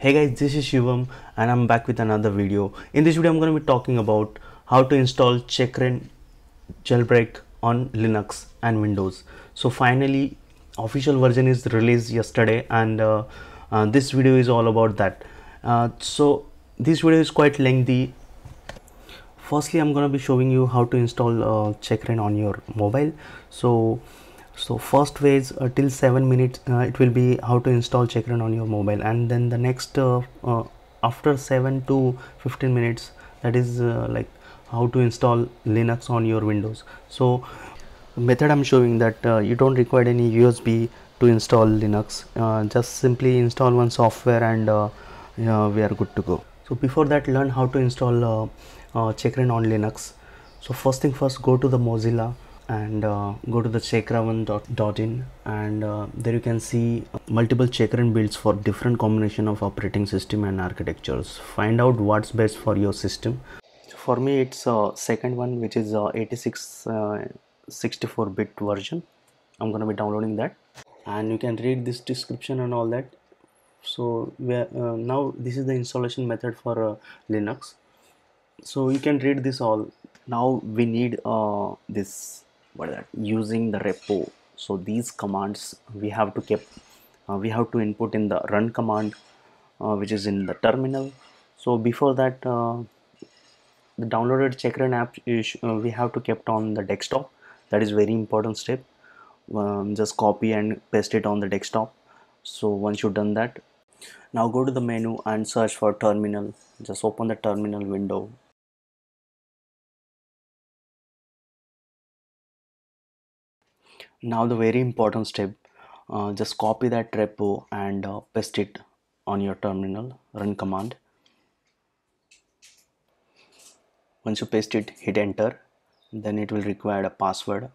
Hey guys, this is Shivam and I'm back with another video. In this video, I'm going to be talking about how to install Checkra jailbreak on Linux and Windows. So finally, official version is released yesterday and uh, uh, this video is all about that. Uh, so this video is quite lengthy. Firstly, I'm going to be showing you how to install uh, Checkra on your mobile. So so first phase uh, till 7 minutes uh, it will be how to install checkra on your mobile. And then the next uh, uh after 7 to 15 minutes that is uh, like how to install linux on your windows. So method i'm showing that uh, you don't require any usb to install linux. Just simply install one software and we are good to go. So before that learn how to install checkra on linux. So first thing first go to the mozilla and uh, go to the checkra1.in and uh, there you can see multiple checkra builds for different combination of operating system and architectures. Find out what's best for your system. For me it's uh, second one which is uh, 86 uh, 64 bit version. I'm gonna be downloading that. And you can read this description and all that. So uh, now this is the installation method for linux. So you can read this all. Now we need this what that using the repo. So these commands we have to keep uh, we have to input in the run command uh, which is in the terminal. So before that uh, the downloaded checkra app is, uh, we have to kept on the desktop. That is very important step. Um, just copy and paste it on the desktop. So once you've done that now go to the menu and search for terminal. Just open the terminal window now the very important step uh, just copy that repo and uh, paste it on your terminal run command. Once you paste it hit enter then it will require a password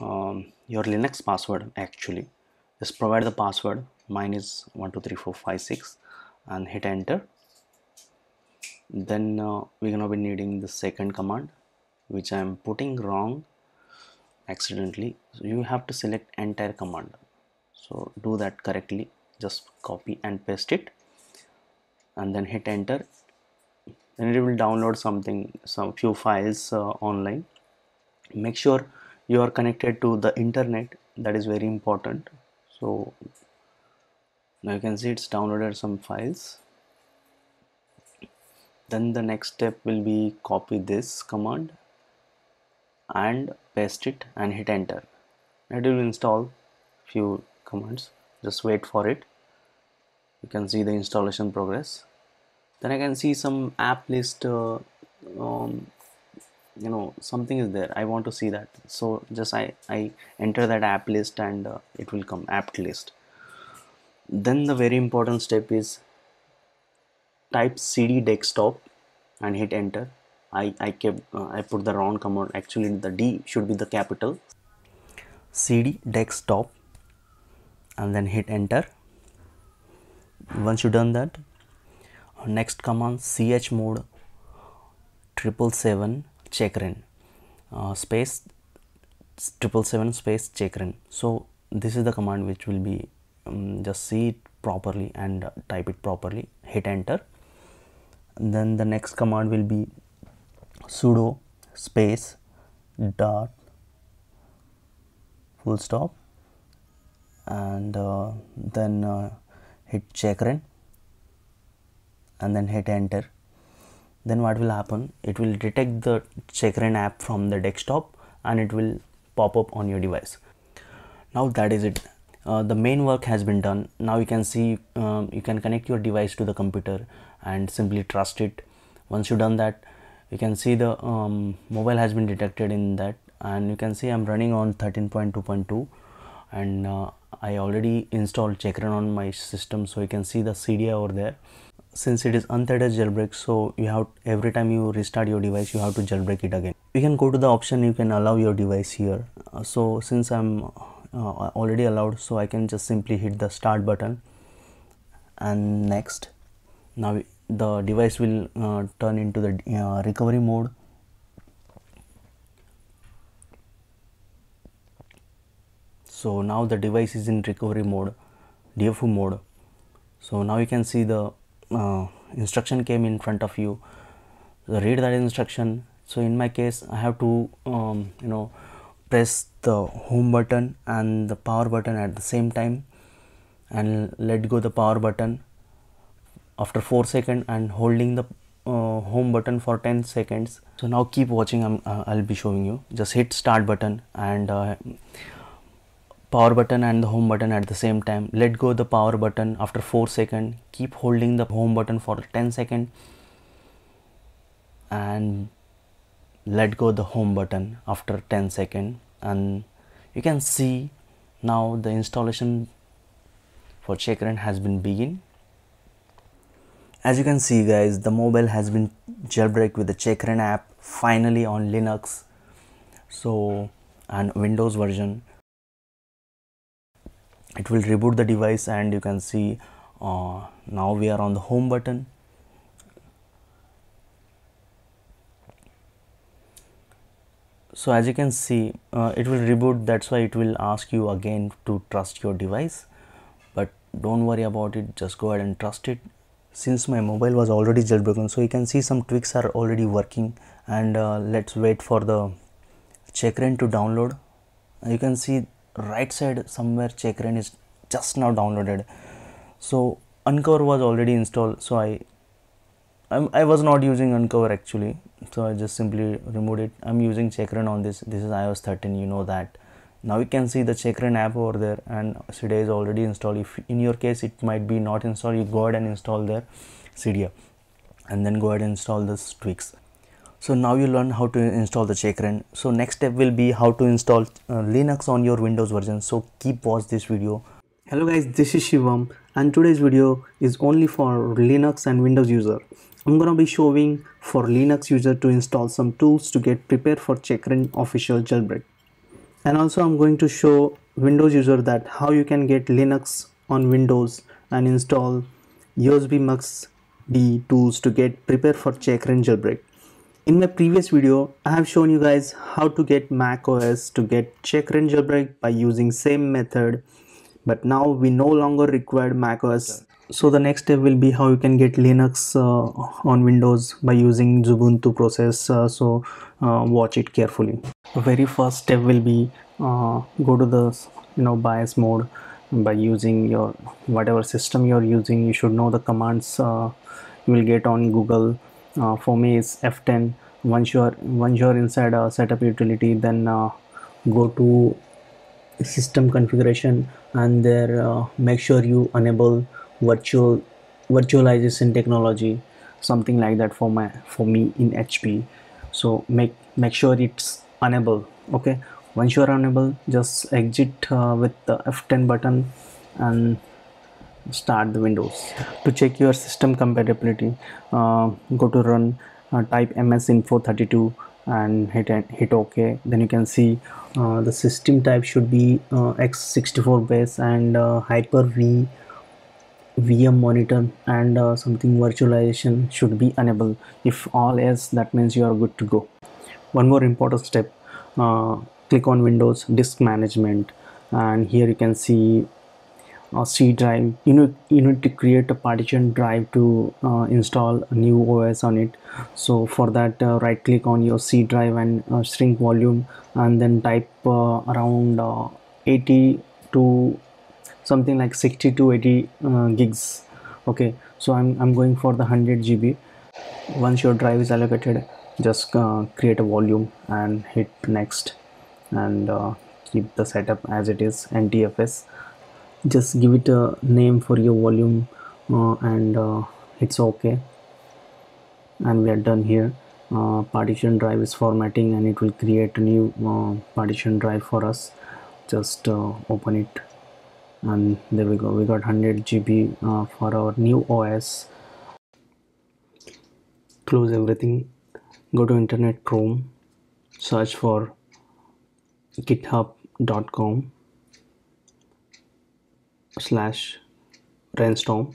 um, your linux password actually. Just provide the password mine is 123456 and hit enter. Then uh, we're gonna be needing the second command which i'm putting wrong accidentally. So you have to select entire command. So do that correctly. Just copy and paste it. And then hit enter. Then it will download something some few files uh, online. Make sure you are connected to the internet. That is very important. So now you can see it's downloaded some files. Then the next step will be copy this command and paste it and hit enter. It will install few commands. Just wait for it. You can see the installation progress. Then I can see some app list uh, um, you know something is there. I want to see that. So just I, I enter that app list and uh, it will come app list. Then the very important step is type cd desktop and hit enter I, I kept uh, I put the wrong command. Actually the D should be the capital. Cd desktop and then hit enter. Once you done that next command chmod triple seven checkra uh, space triple seven space checkra so this is the command which will be um, just see it properly and uh, type it properly. Hit enter. And then the next command will be sudo space dot full stop and uh, then uh, hit checkra and then hit enter. Then what will happen? It will detect the checkra app from the desktop and it will pop up on your device. Now that is it. Uh, the main work has been done. Now you can see um, you can connect your device to the computer and simply trust it. Once you've done that you can see the um, mobile has been detected in that. And you can see I'm running on 13.2.2 and uh, I already installed Checkra on my system so you can see the Cydia over there. Since it is unthreaded jailbreak so you have every time you restart your device you have to jailbreak it again. You can go to the option you can allow your device here. Uh, so since I'm uh, already allowed so I can just simply hit the start button. And next. Now the device will uh, turn into the uh, recovery mode. So now the device is in recovery mode DFU mode. So now you can see the uh, instruction came in front of you. Read that instruction. So in my case I have to um, you know press the home button and the power button at the same time and let go the power button after 4 seconds and holding the uh, home button for 10 seconds. So now keep watching. Uh, I'll be showing you. Just hit start button and uh, power button and the home button at the same time. Let go the power button after 4 seconds. Keep holding the home button for 10 seconds and let go the home button after 10 seconds. And you can see now the installation for checkra has been begin as you can see guys the mobile has been jailbreak with the checkra app finally on linux. So and windows version. It will reboot the device and you can see uh, now we are on the home button. So as you can see uh, it will reboot. That's why it will ask you again to trust your device. But don't worry about it. Just go ahead and trust it since my mobile was already jailbroken so you can see some tweaks are already working. And uh, let's wait for the checkra to download. You can see right side somewhere checkra is just now downloaded. So uncover was already installed so i I'm, i was not using uncover actually. So i just simply removed it. I'm using checkra on this. This is ios 13 you know that now you can see the checkra app over there and cydia is already installed. If in your case it might be not installed you go ahead and install their cydia and then go ahead and install the tweaks so now you learn how to install the checkra so next step will be how to install uh, linux on your windows version. So keep watch this video. Hello guys this is shivam and today's video is only for linux and windows user. I'm gonna be showing for linux user to install some tools to get prepared for checkra official jailbreak and also i'm going to show windows user that how you can get linux on windows and install usb mux d tools to get prepared for checkra jailbreak in my previous video, I have shown you guys how to get Mac OS to get checkra jailbreak by using same method. But now we no longer require Mac OS. So the next step will be how you can get Linux uh, on Windows by using Ubuntu process. Uh, so uh, watch it carefully. The very first step will be uh, go to the you know BIOS mode by using your whatever system you're using. You should know the commands uh, you will get on Google uh, for me is F10 once you're once you're inside a setup utility then go to system configuration and there make sure you enable virtual virtualization technology something like that for my for me in HP so make make sure it's enable okay? Once you're enable just exit uh, with the F10 button and start the windows. To check your system compatibility uh, go to run uh, type ms info 32 and hit hit ok. Then you can see uh, the system type should be uh, x64 base and uh, hyper v vm monitor and uh, something virtualization should be enabled. If all else that means you are good to go. One more important step click on windows disk management. And here you can see uh, C drive. You know you need to create a partition drive to uh, install a new OS on it. So for that uh, right click on your C drive and uh, shrink volume and then type uh, around uh, 80 to something like 60 to 80 gigs. Okay so I'm, I'm going for the 100 GB once your drive is allocated just create a volume and hit next and keep the setup as it is NTFS just give it a name for your volume uh, and uh, it's okay. And we are done here. Uh, partition drive is formatting and it will create a new uh, partition drive for us. Just uh, open it and there we go. We got 100 GB uh, for our new OS close everything. Go to internet chrome. Search for github.com slash rainstorm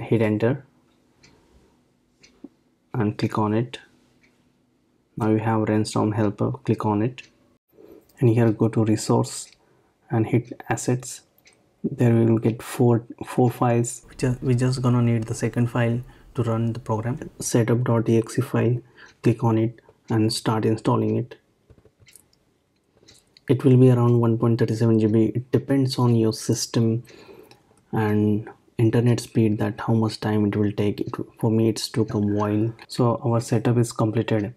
hit enter. And click on it. Now you have rainstorm helper. Click on it. And here go to resource and hit assets there we will get four four files. We just gonna need the second file to run the program. Setup.exe file click on it and start installing it. It will be around 1.37 GB it depends on your system and internet speed that how much time it will take. It, for me it's took a while so our setup is completed.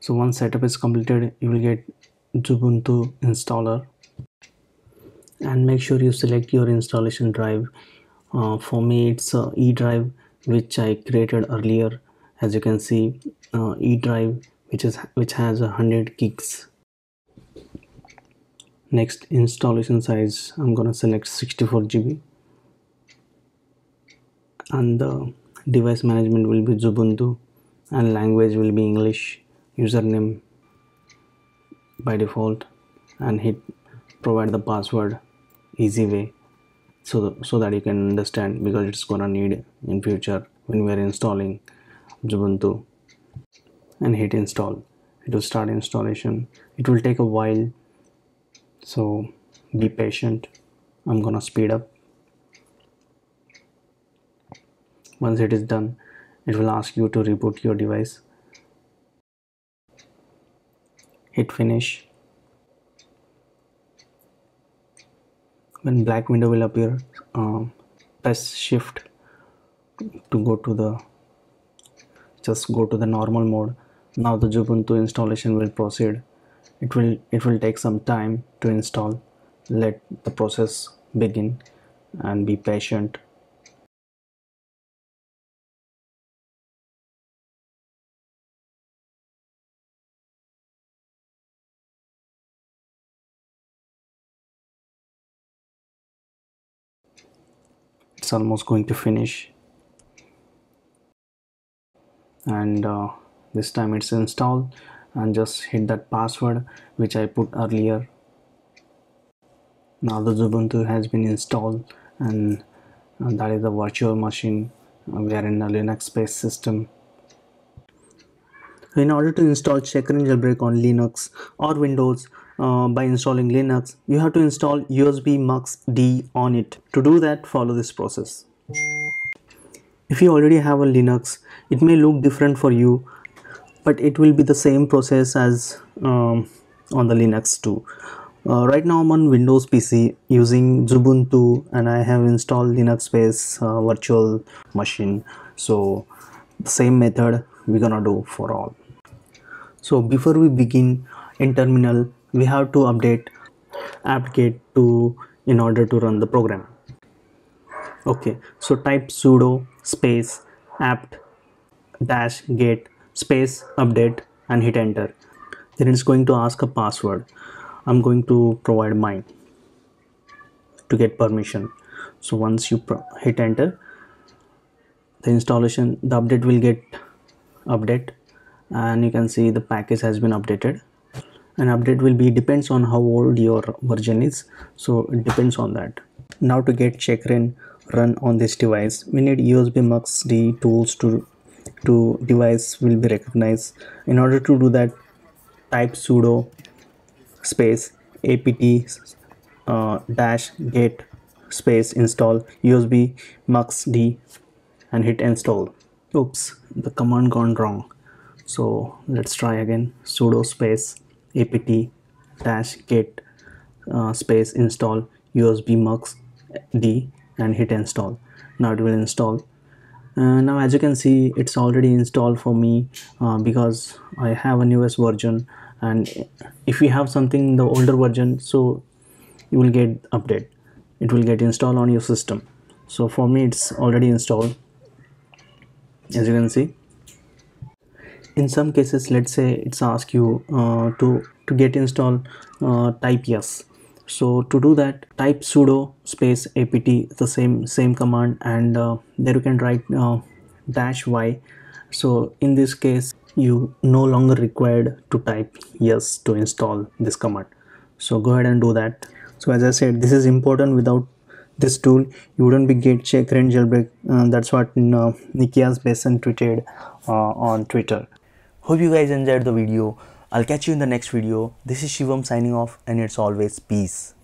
So once setup is completed you will get Ubuntu installer and make sure you select your installation drive. Uh, for me it's E drive, which I created earlier. As you can see uh, e drive which is which has a hundred gigs. Next installation size. I'm gonna select 64 GB and the device management will be Ubuntu and language will be English. Username by default and hit provide the password easy way so so that you can understand because it's gonna need in future when we are installing Ubuntu and hit install. It will start installation. It will take a while. So be patient. I'm gonna speed up. Once it is done it will ask you to reboot your device. Hit finish when black window will appear uh, press shift to go to the just go to the normal mode. Now the Ubuntu installation will proceed. It will it will take some time to install. Let the process begin and be patient almost going to finish. And uh, this time it's installed and just hit that password which I put earlier. Now the Ubuntu has been installed and, and that is the virtual machine we are in a Linux based system. In order to install checkra1n jailbreak on Linux or Windows uh, by installing Linux, you have to install USB Mux D on it. To do that, follow this process. If you already have a Linux, it may look different for you, but it will be the same process as um, on the Linux too. Uh, right now I'm on Windows PC using Ubuntu and I have installed Linux based uh, virtual machine. So the same method we're gonna do for all. So before we begin in terminal we have to update apt-get to in order to run the program. Okay so type sudo space apt dash get space update and hit enter. Then it's going to ask a password. I'm going to provide mine to get permission. So once you hit enter the installation the update will get update and you can see the package has been updated an update will be depends on how old your version is. So it depends on that. Now to get checkra1n run on this device we need usb mux d tools to to device will be recognized. In order to do that type sudo space apt uh, dash get space install usb mux d and hit install. Oops the command gone wrong. So let's try again. Sudo space apt dash get uh, space install usb mux d and hit install. Now it will install. Uh, now as you can see it's already installed for me uh, because I have a newest version. And if you have something the older version so you will get update. It will get installed on your system. So for me it's already installed. As you can see in some cases let's say it's ask you uh, to to get install uh, type yes. So to do that type sudo space apt the same same command and uh, there you can write uh, dash y. So in this case you no longer required to type yes to install this command. So go ahead and do that. So as i said this is important. Without this tool you wouldn't be get checkra1n jailbreak uh, that's what uh, Nikias Bassen tweeted uh, on Twitter Hope you guys enjoyed the video. I'll catch you in the next video. This is Shivam signing off and it's always peace.